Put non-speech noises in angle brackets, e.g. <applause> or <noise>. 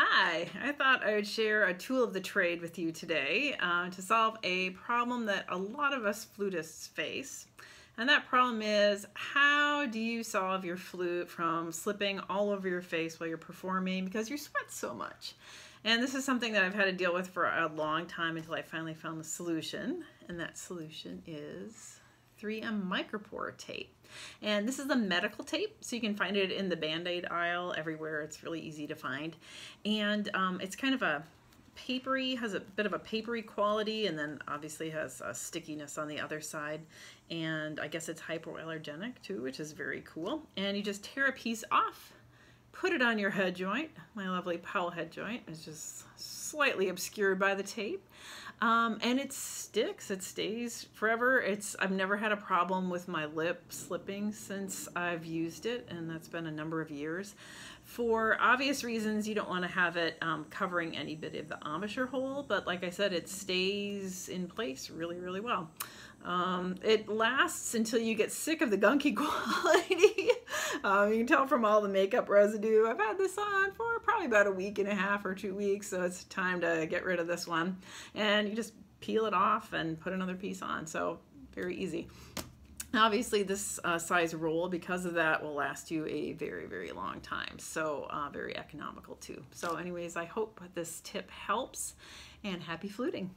Hi, I thought I would share a tool of the trade with you today uh, to solve a problem that a lot of us flutists face. And that problem is how do you solve your flute from slipping all over your face while you're performing because you sweat so much? And this is something that I've had to deal with for a long time until I finally found the solution. And that solution is 3M micropore tape. And this is the medical tape, so you can find it in the Band-Aid aisle everywhere. It's really easy to find. And um, it's kind of a papery, has a bit of a papery quality, and then obviously has a stickiness on the other side. And I guess it's hypoallergenic too, which is very cool. And you just tear a piece off, put it on your head joint. My lovely Powell head joint is just slightly obscured by the tape. Um, and it sticks, it stays forever. It's I've never had a problem with my lip slipping since I've used it, and that's been a number of years. For obvious reasons, you don't want to have it um, covering any bit of the embouchure hole, but like I said, it stays in place really, really well. Um, it lasts until you get sick of the gunky <laughs> quality. <laughs> um, you can tell from all the makeup residue. I've had this on for probably about a week and a half or two weeks, so it's time to get rid of this one. And you just peel it off and put another piece on. So very easy. Obviously, this uh, size roll, because of that, will last you a very, very long time. So uh, very economical too. So anyways, I hope this tip helps and happy fluting.